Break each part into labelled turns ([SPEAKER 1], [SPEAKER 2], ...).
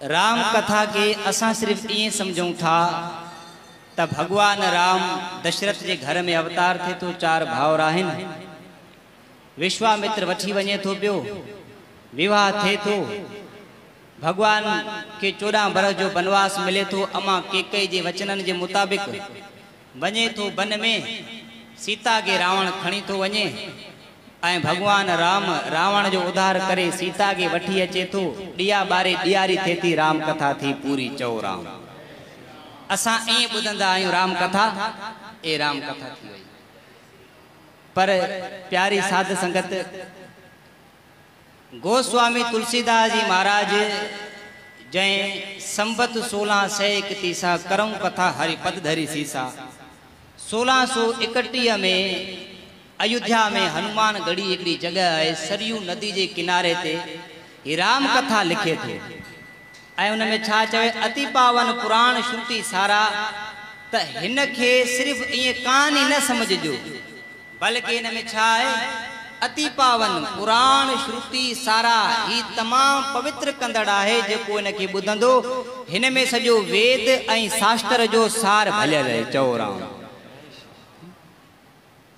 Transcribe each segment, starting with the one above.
[SPEAKER 1] राम कथा के असां सिर्फ़ु ईअं सम्झूं था। त भॻवान राम दशरथ जे घर में अवतार थो चार भाउर आहिनि विश्वामित्र वठी वञे थो पियो। विवाह थो भॻवान खे चोॾहं बरस जो बनवास मिले थो, अमा केकई जे वचननि जे मुताबिक़ वञे थो वन में। सीता खे रावण खणी थो वञे। ऐं भॻवान राम, रावण जो उद्धार करे सीता खे वठी अचे थो। ॾिया ॿारे ॾियारी थिए थी राम कथा थी पूरी चओ राम। असां ईअं राम कथा ए राम कथा थी पर प्यारी साध संगत, गोस्वामी तुलसीदास जी महाराज, जंहिं संबत सोलह सौ एकतीसा करऊं कथा हरिपद धरी सीसा, सोलह सौ एकटीह में अयोध्या में हनुमान गढ़ी हिकिड़ी जॻह आहे सरयू नदी जे किनारे ते। ही राम कथा लिखे थो। ऐं उन में छा चवे, अति पावन पुराण श्रुति सारा, त खे सिर्फ़ु ईअं कहानी न सम्झिजो। बल्कि हिन में छा अति पावन पुराण श्रुति सारा ही तमामु पवित्र कंदड़ आहे, जेको हिन खे ॿुधंदो, हिन वेद शास्त्र जो सार भलियल आहे। राम।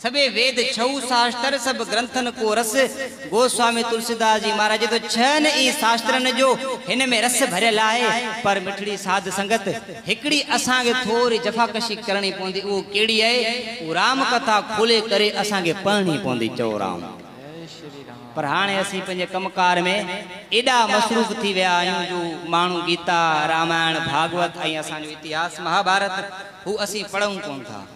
[SPEAKER 1] सभे वेद छऊ शास्त्र, सब ग्रंथन को रस। गोस्वामी तुलसीदास जी महाराज तो छहनि ई शास्त्रनि जो हिन में रस भरियल आहे पर मिठड़ी साध संगत, हिकिड़ी असांखे थोरी जफ़ाकशी करणी पवंदी उहो कहिड़ी आहे? उहो राम कथा खोले करे असांखे पढ़णी पवंदी चओ राम। पर हाणे असीं पंहिंजे कमकार में एॾा मसरूफ़ थी विया आहियूं, जो माण्हू गीता, रामायण, भागवत ऐं असांजो इतिहास, महाभारत, हू असीं पढ़ूं कोन था।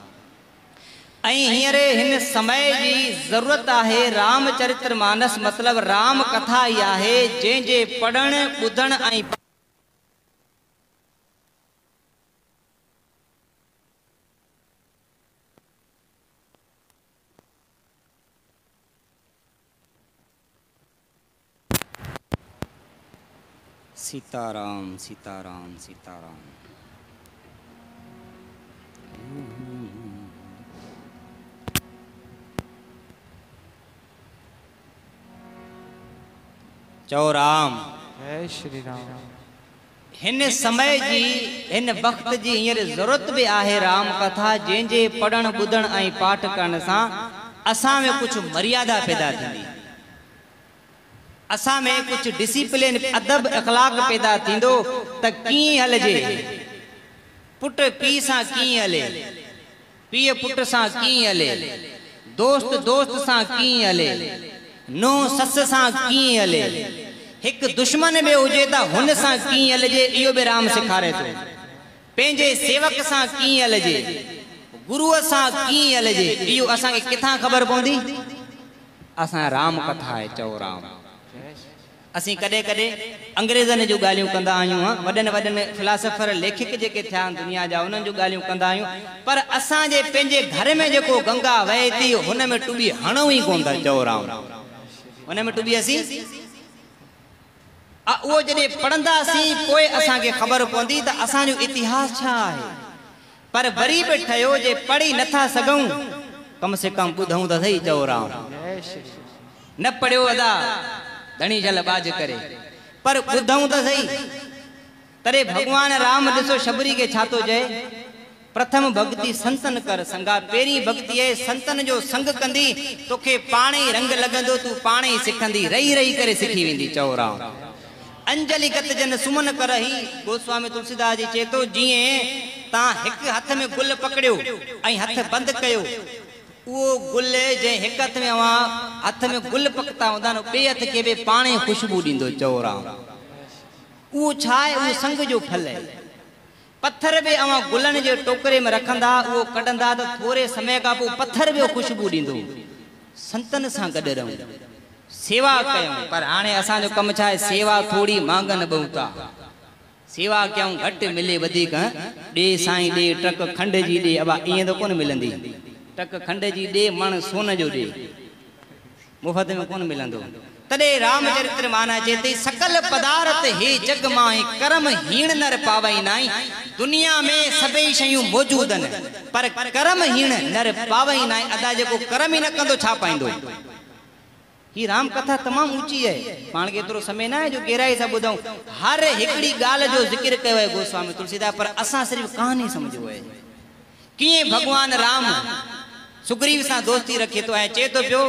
[SPEAKER 1] ऐं हींअर हिन समय जी ज़रूरत आहे रामचरित्र मानस मतिलबु राम कथा ई आहे जंहिंजे पढ़णु ॿुधणु ऐं सीताराम सीताराम सीताराम। चओ राम
[SPEAKER 2] जय श्री राम
[SPEAKER 1] हिन समय जी हिन वक़्त जी हींअर ज़रूरत बि आहे राम कथा जंहिंजे पढ़णु ॿुधण ऐं पाठ करण सां असां में कुझु मर्यादा पैदा थींदी। असां में कुझु डिसिप्लिन अदब अख़लाक पैदा थींदो त कीअं हलिजे? पुट पीउ सां कीअं हले? पीउ पुट सां कीअं हले? दोस्त दोस्त सां कीअं हले? नुंहुं ससु सां कीअं हले? हिकु दुश्मन बि हुजे त हुन सां कीअं हलिजे, इहो बि राम सेखारे थो। पंहिंजे सेवक सां कीअं हलिजे? गुरूअ सां कीअं हलिजे? इहो असांखे किथां ख़बर पवंदी? असां राम कथा आहे, चओ राम। असीं कॾहिं कॾहिं अंग्रेज़नि जूं ॻाल्हियूं कंदा आहियूं, हा? वॾनि वॾनि फिलासफ़र, लेखक जेके थिया आहिनि दुनिया जा, उन्हनि जूं ॻाल्हियूं कंदा आहियूं। पर असांजे पंहिंजे घर में जेको गंगा वहे थी, हुन में टुॿी हणूं ई कोन था, चओ राम। हुन में टुॿी असीं उहो जॾहिं पढ़ंदासीं पोइ असांखे ख़बर पवंदी त असांजो इतिहास छा आहे? पर वरी बि ठहियो जे पढ़ी नथा सघूं, कम से कम ॿुधूं त सही चओ राम। न पढ़ियो अदा, धणी जल बाज करे। पर ॿुधूं त सही। तॾहिं भॻवान राम ॾिसो शबरी खे छा थो प्रथम भक्ति संतन कर, संगा पहिरीं भक्ति आहे संतन जो संग कंदी, तोखे पाण रंग लॻंदो तूं पाण सिखंदी, रही रही करे सिखी वेंदी, चओ अंजलि गत जन सुमन कर ही गोस्वामी तुलसीदास जी चए थो जीअं तव्हां हिकु हथ में गुल पकड़ियो, ऐं हथ बंदि कयो। उहो गुल जंहिं हिकु हथ में अवां, हथ में गुल पकता हूंदा आहिनि ॿिए हथ खे बि पाण ख़ुशबू ॾींदो, चओ राम। उहो छा संग जो फल आहे पत्थर बि अवां गुलनि जे टोकरे में रखंदा, उहो कढंदा त थोरे समय खां पोइ पत्थर बि ख़ुशबू ॾींदो। संतनि सां गॾु रहूँ। सेवा कयूं, पर हाणे असांजो कमु छा आहे, सेवा थोरी मांगनि था। सेवा कयूं, घटि मिले वधीक, ॾे साईं ॾे, टक खंड जी ॾे, अबा ईअं त कोन मिलंदी। टक खंड जी ॾे, मण सोन जो ॾे। मुफ़्त में कोन मिलंदो। तॾहिं रामचरित्र माना थी सकल पदार्थ हे जग माँ कर्म हीण नर पावई नाई। दुनिया में सभई शयूं मौजूद आहिनि पर कर्म हीण नर पावई नाई, अदा जेको कर्म ई न कंदो छा पाईंदो। ही राम कथा तमामु ऊची आहे पाण खे एतिरो समय न आहे जो गहराई सां ॿुधूं हर हिकिड़ी ॻाल्हि जो ज़िक्र कयो आहे गोस्वामी तुलसीदास, पर असां सिर्फ़ु कहानी सम्झो आहे कीअं भॻवान राम सुग्रीव सां दोस्ती रखे थो ऐं चए थो पियो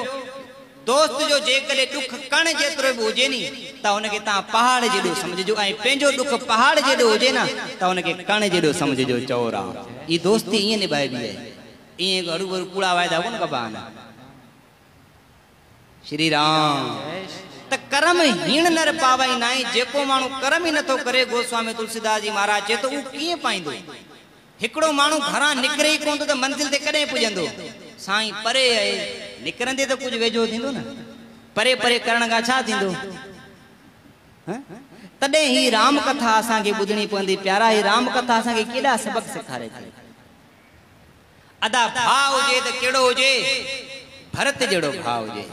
[SPEAKER 1] दोस्त जो जेकॾहिं ॾुख कण जेतिरो बि हुजे नी, त हुनखे तव्हां पहाड़ जेॾो सम्झिजो। ऐं पंहिंजो ॾुख पहाड़ जेॾो हुजे न, त हुनखे कण जेॾो सम्झिजो, चओ राम। ई दोस्ती ईअं निभाइबी आहे। ईअं हरू भरू कूड़ा वाइदा कोन कबा आहिनि श्री राम। त कर्म हीण नर पावई नाई, जेको माण्हू कर्म ई नथो करे, गोस्वामी तुलसीदास जी महाराज चए थो उहो कीअं पाईंदो? हिकिड़ो माण्हू घरां निकिरे ई कोन त मंज़िल ते कॾहिं पुॼंदो? साईं परे आहे। निकिरंदे त कुझु वेझो थींदो न। परे परे करण खां छा थींदो? तॾहिं ही राम कथा असांखे ॿुधणी पवंदी, प्यारा, ही राम कथा असांखे केॾा सबक सेखारे थी। अदा भाउ हुजे त कहिड़ो हुजे? भरत जहिड़ो भाउ हुजे।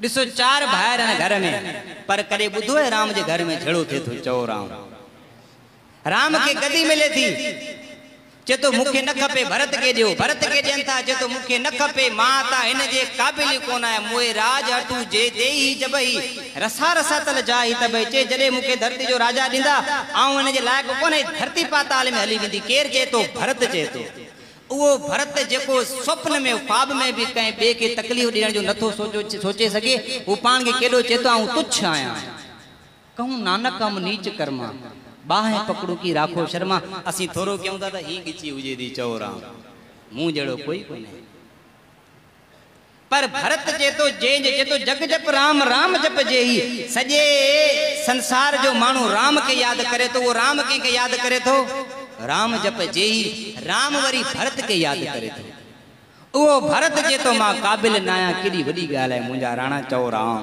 [SPEAKER 1] ॾिसो, चार भाइर आहिनि घर में, पर कॾहिं ॿुधो आहे राम जे घर में झेड़ो थिए थो, चओ राम। राम खे गदी मिले थी चए थो मूंखे न खपे भरत खे ॾियो भरत खे ॾियनि था चए थो मूंखे न खपे माँ त हिन जे क़ाबिल ई कोन आहियाँ मोए राज हटू जे देई जबई रसा रसा तल जाई त भई चए जॾहिं मूंखे धरती जो राजा ॾींदा ऐं हिन जे लाइक़ु कोन्हे धरती पाताल में हली वेंदी केरु चए थो भरत चए थो उहो भरत जेको स्वप्न में ख्वाब में बि कंहिं ॿिए खे तकलीफ़ ॾियण जो नथो सोचो सोचे सघे उहो पाण खे केॾो चए थो आऊँ तुच्छ आहियाँ कहूँ नानक हम नीच कर्मा। बाहि पकड़ू की राखो शर्मा असीं थोरो कयूं था त ही गिची हुजे थी चओ राम मूं जहिड़ो कोई कोन्हे। पर भरत चए थो जंहिं जे थो जग जप राम राम जप जे ही सॼे संसार जो माण्हू राम खे यादि करे थो उहो राम कंहिंखे यादि करे थो? राम जप जे ही राम वरी भरत खे यादि करे थो। उहो भरत चए थो माँ क़ाबिल न आहियाँ केॾी वॾी ॻाल्हि आहे मुंहिंजा राणा चओ राम